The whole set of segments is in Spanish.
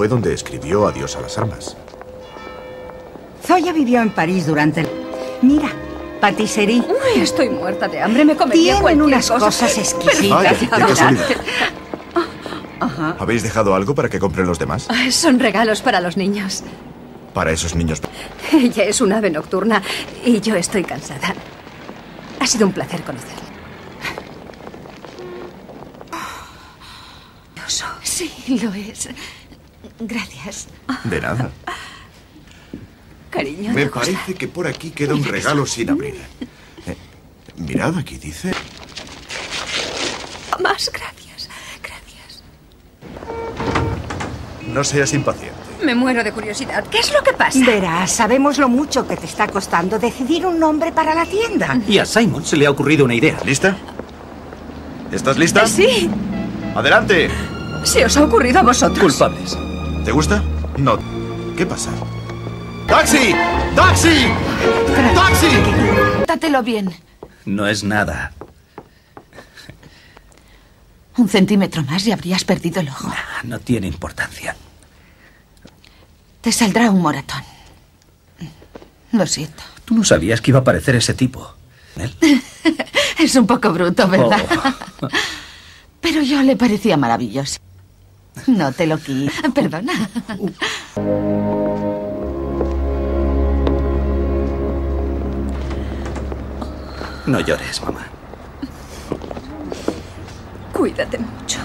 fue donde escribió Adiós a las armas. Zoya vivió en París durante el... Mira, patisserie. Uy, estoy muerta de hambre. Me comería Tienen unas cosa. cosas exquisitas. Vaya, qué casualidad. Ajá. ¿Habéis dejado algo para que compren los demás? Ah, Son regalos para los niños. Para esos niños. Ella es un ave nocturna y yo estoy cansada. Ha sido un placer conocerla. Sí, lo es. Gracias. De nada. Cariño, Me parece que por aquí queda un regalo sin abrir. Eh, mirad, aquí dice... Más gracias. Gracias. No seas impaciente. Me muero de curiosidad. ¿Qué es lo que pasa? Verás, sabemos lo mucho que te está costando decidir un nombre para la tienda. Y a Simon se le ha ocurrido una idea. ¿Lista? ¿Estás lista? Sí, ¡Adelante! se os ha ocurrido a vosotros. Culpables. ¿Te gusta? No. ¿Qué pasa? ¡Taxi! ¡Taxi! ¡Taxi! Dátelo bien. No es nada. Un centímetro más y habrías perdido el ojo. Ah, No tiene importancia. Te saldrá un moratón. Lo siento. Tú no sabías que iba a aparecer ese tipo. ¿Él? Es un poco bruto, ¿verdad? Oh. Pero yo le parecía maravilloso. No te lo quise. Perdona. No llores, mamá. Cuídate mucho.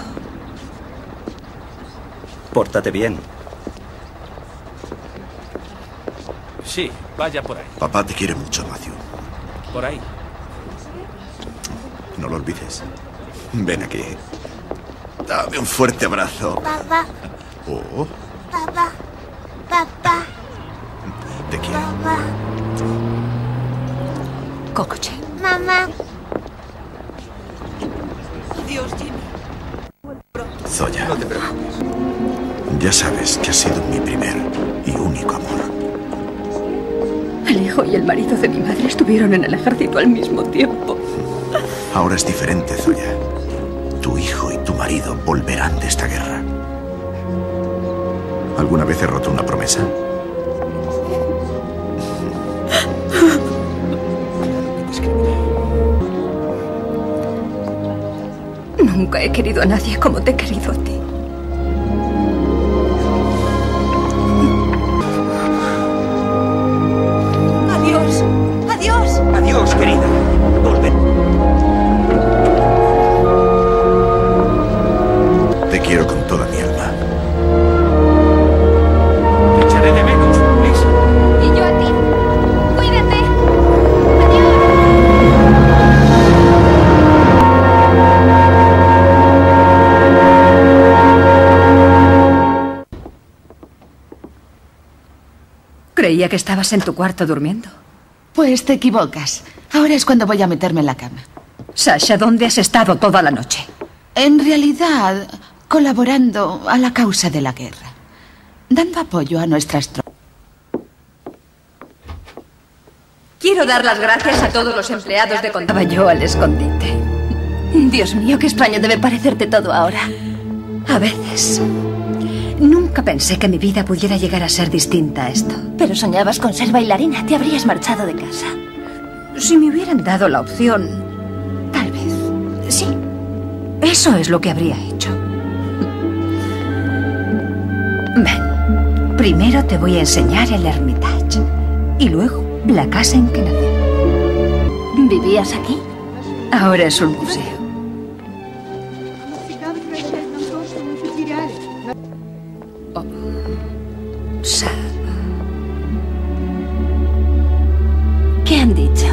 Pórtate bien. Sí, vaya por ahí. Papá te quiere mucho, Matthew. Por ahí. No lo olvides. Ven aquí. Dame un fuerte abrazo. Papá, Oh, papá, papá, te quiero. papá, Cocoche. mamá. Zoya. No te preocupes. Ya sabes que has sido mi primer y único amor. El hijo y el marido de mi madre estuvieron en el ejército al mismo tiempo. Ahora es diferente, Zoya. Tu hijo y tu marido volverán de esta guerra. ¿Alguna vez he roto una promesa? Nunca he querido a nadie como te he querido a ti. Creía que estabas en tu cuarto durmiendo. Pues te equivocas. Ahora es cuando voy a meterme en la cama. Sasha, ¿dónde has estado toda la noche? En realidad, colaborando a la causa de la guerra. Dando apoyo a nuestras tropas. Quiero dar las gracias a todos los empleados de Contaba yo al escondite. Dios mío, qué extraño debe parecerte todo ahora. A veces. Nunca pensé que mi vida pudiera llegar a ser distinta a esto. Pero soñabas con ser bailarina, te habrías marchado de casa. Si me hubieran dado la opción, tal vez. Sí. Eso es lo que habría hecho. Ven. Primero te voy a enseñar el Hermitage. Y luego la casa en que nací. ¿Vivías aquí? Ahora es un museo. ¿Qué han dicho?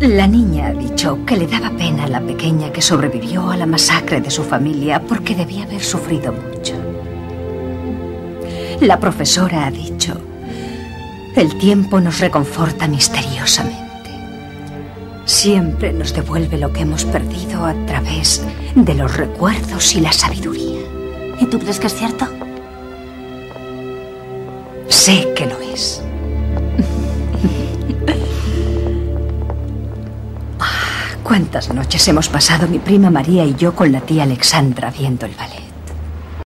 La niña ha dicho que le daba pena a la pequeña que sobrevivió a la masacre de su familia porque debía haber sufrido mucho. La profesora ha dicho, el tiempo nos reconforta misteriosamente. Siempre nos devuelve lo que hemos perdido a través de los recuerdos y la sabiduría. ¿Y tú crees que es cierto? Sé que lo es. Ah, ¿Cuántas noches hemos pasado mi prima María y yo con la tía Alexandra viendo el ballet?